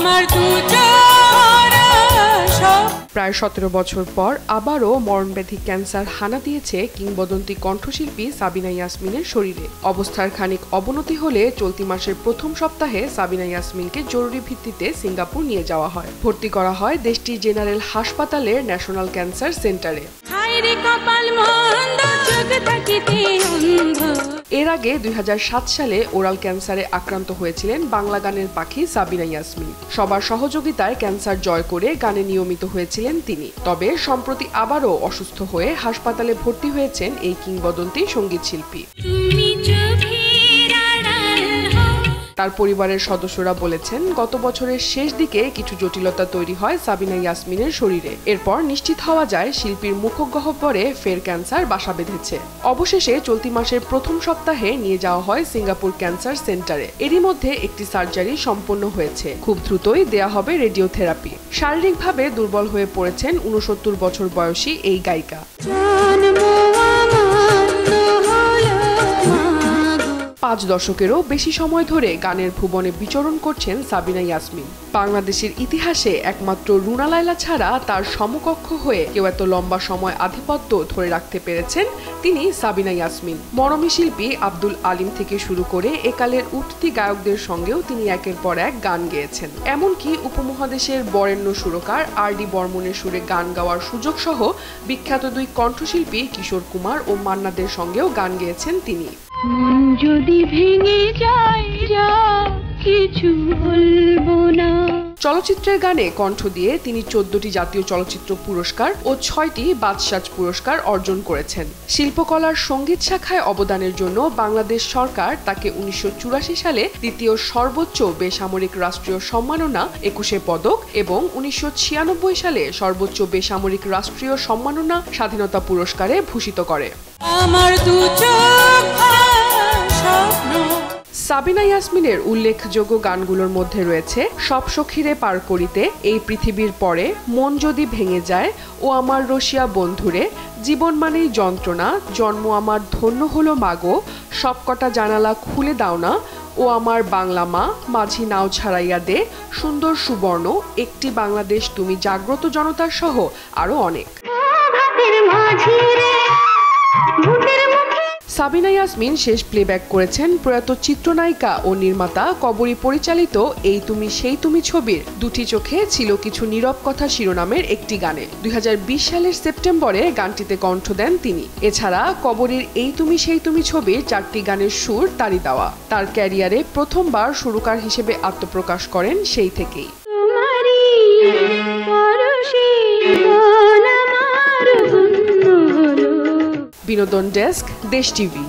আমার প্রায় সতেরো বছর পর আবারও মরণব্যাধি ক্যান্সার হানা দিয়েছে কিংবদন্তি কণ্ঠশিল্পী সাবিনা ইয়াসমিনের শরীরে। অবস্থার খানিক অবনতি হলে চলতি মাসের প্রথম সপ্তাহে সাবিনা ইয়াসমিনকে জরুরি ভিত্তিতে সিঙ্গাপুর নিয়ে যাওয়া হয়। ভর্তি করা হয় দেশটির জেনারেল হাসপাতালের ন্যাশনাল ক্যান্সার সেন্টারে। এর আগে দুই হাজার সাত সালে ওরাল ক্যান্সারে আক্রান্ত হয়েছিলেন বাংলা গানের পাখি সাবিনা ইয়াসমিন। সবার সহযোগিতায় ক্যান্সার জয় করে গানে নিয়মিত হয়েছিলেন তিনি। তবে সম্প্রতি আবারও অসুস্থ হয়ে হাসপাতালে ভর্তি হয়েছেন এই কিংবদন্তি সংগীত শিল্পী তার পরিবারের সদস্যরা বলেছেন, গত বছরের শেষ দিকে কিছু জটিলতা তৈরি হয় সাবিনা ইয়াসমিনের শরীরে। এরপর নিশ্চিত হওয়া যায় শিল্পীর মুখগহ্বরে ফের ক্যান্সার বাসা বেঁধেছে। অবশেষে চলতি মাসের প্রথম সপ্তাহে নিয়ে যাওয়া হয় সিঙ্গাপুর ক্যান্সার সেন্টারে। এরই মধ্যে একটি সার্জারি সম্পন্ন হয়েছে। খুব দ্রুতই দেয়া হবে রেডিওথেরাপি। শারীরিকভাবে দুর্বল হয়ে পড়েছেন উনসত্তর বছর বয়সী এই গায়িকা। পাঁচ দশকেরও বেশি সময় ধরে গানের ভুবনে বিচরণ করছেন সাবিনা ইয়াসমিন। বাংলাদেশের ইতিহাসে একমাত্র রুনা লায়লা ছাড়া তার সমকক্ষ হয়ে কেউ এত লম্বা সময় আধিপত্য ধরে রাখতে পেরেছেন তিনি সাবিনা ইয়াসমিন। মরমী শিল্পী আব্দুল আলিম থেকে শুরু করে একালের উঠতি গায়কদের সঙ্গেও তিনি একের পর এক গান গেয়েছেন। এমনকি উপমহাদেশের বরেণ্য সুরকার আর ডি বর্মনের সুরে গান গাওয়ার সুযোগ সহ বিখ্যাত দুই কণ্ঠশিল্পী কিশোর কুমার ও মান্নাদের সঙ্গেও গান গেয়েছেন তিনি। মন যদি ভেঙে যায় যা কিছু বলব না। চলচ্চিত্রের গানে কণ্ঠ দিয়ে তিনি চোদ্দটি জাতীয় চলচ্চিত্র পুরস্কার ও ছয়টি বাদশাজ পুরস্কার অর্জন করেছেন। শিল্পকলার সংগীত শাখায় অবদানের জন্য বাংলাদেশ সরকার তাকে উনিশশো চুরাশি সালে দ্বিতীয় সর্বোচ্চ বেসামরিক রাষ্ট্রীয় সম্মাননা একুশে পদক এবং উনিশশো ছিয়ানব্বই সালে সর্বোচ্চ বেসামরিক রাষ্ট্রীয় সম্মাননা স্বাধীনতা পুরস্কারে ভূষিত করে। আমার দু চোখ স্বপ্ন সাবিনা ইয়াসমিনের উল্লেখযোগ্য গানগুলোর মধ্যে রয়েছে, সব সখীরে পার করিতে, এই পৃথিবীর পরে মন যদি ভেঙে যায়, ও আমার রসিয়া বন্ধুরে, জীবন মানেই যন্ত্রণা, জন্ম আমার ধন্য হলো মাগো, সবকটা জানালা খুলে দাও না, ও আমার বাংলা মা, মাঝি নাও ছাড়াইয়া দে, সুন্দর সুবর্ণ, একটি বাংলাদেশ তুমি জাগ্রত জনতার সহ আরও অনেক। সাবিনা ইয়াসমিন শেষ প্লেব্যাক করেছেন প্রয়াত চিত্রনায়িকা ও নির্মাতা কবরী পরিচালিত এই তুমি সেই তুমি ছবির। দুটি চোখে ছিল কিছু নীরব কথা শিরোনামের একটি গানে। দুই হাজার বিশ সালের সেপ্টেম্বরে গানটিতে কণ্ঠ দেন তিনি। এছাড়া কবরীর এই তুমি সেই তুমি ছবির চারটি গানের সুর তারই দেওয়া। তার ক্যারিয়ারে প্রথমবার সুরকার হিসেবে আত্মপ্রকাশ করেন সেই থেকেই। বিনোদন ডেস্ক দেশ টিভি।